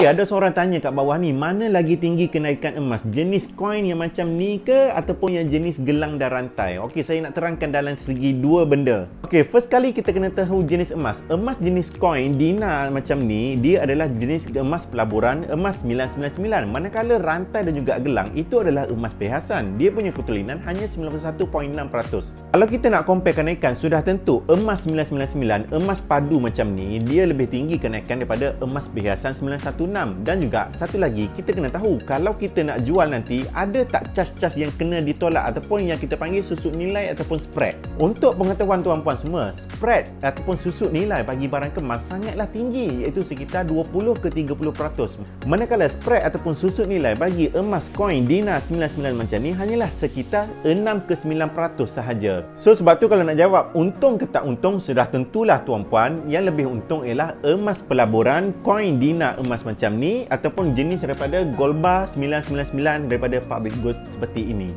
Okey, ada seorang tanya kat bawah ni, mana lagi tinggi kenaikan emas? Jenis koin yang macam ni ke ataupun yang jenis gelang dan rantai? Okey, saya nak terangkan dalam segi dua benda. Okey, first kali kita kena tahu jenis emas. Emas jenis koin dinar macam ni, dia adalah jenis emas pelaburan, emas 999. Manakala rantai dan juga gelang itu adalah emas perhiasan. Dia punya ketulinan hanya 91.6%. Kalau kita nak compare kenaikan, sudah tentu emas 999, emas padu macam ni, dia lebih tinggi kenaikan daripada emas perhiasan 91 dan juga satu lagi kita kena tahu kalau kita nak jual nanti ada tak cas-cas yang kena ditolak ataupun yang kita panggil susut nilai ataupun spread? Untuk pengetahuan tuan-puan semua spread ataupun susut nilai bagi barang kemas sangatlah tinggi iaitu sekitar 20 ke 30% manakala spread ataupun susut nilai bagi emas koin dinar 99 macam ni hanyalah sekitar 6 ke 9% sahaja. So sebab tu kalau nak jawab untung ke tak untung sudah tentulah tuan-puan yang lebih untung ialah emas pelaburan koin dinar emas macam ni ataupun jenis daripada gold bar 999 daripada public goods seperti ini.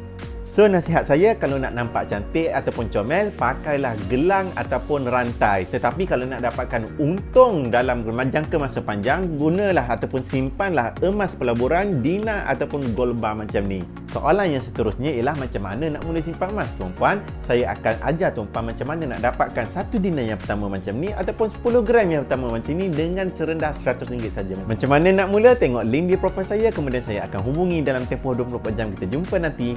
So nasihat saya kalau nak nampak cantik ataupun comel pakailah gelang ataupun rantai. Tetapi kalau nak dapatkan untung dalam jangka masa panjang gunalah ataupun simpanlah emas pelaburan, dinar ataupun gold bar macam ni. Soalan yang seterusnya ialah macam mana nak mula simpan emas tuan-puan. Saya akan ajar tuan-puan macam mana nak dapatkan satu dinar yang pertama macam ni ataupun 10 gram yang pertama macam ni dengan serendah RM100 saja. Macam mana nak mula? Tengok link di profil saya kemudian saya akan hubungi dalam tempoh 24 jam kita jumpa nanti.